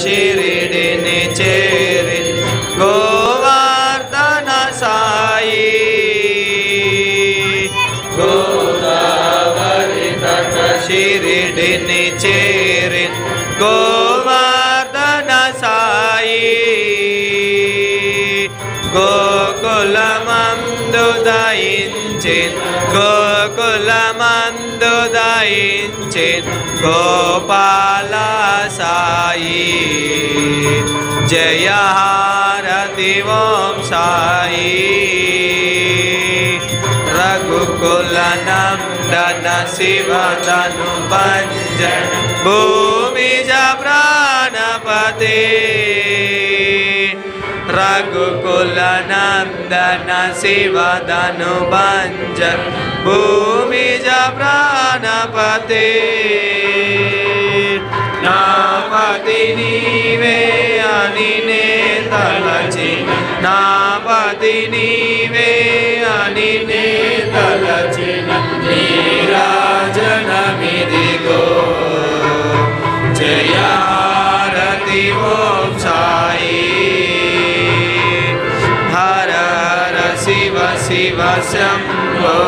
शिरिडि cherry. गोवार्धनसाई गोरि शिरिडनि cherry. गोकुलमन्दुदायिन् गोकुलमन्दुदायिन् गोपालसायि। जय हारिवं सा रघुकुलनं दन भूमिज प्राणपते। रघुकुलनन्दन शिवधनुभञ्जिजप्राणपते नमदिनी यि निलजी नापतिनीवे जन वि गो जया शिव शिव शम्भो।